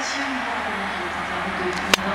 千波不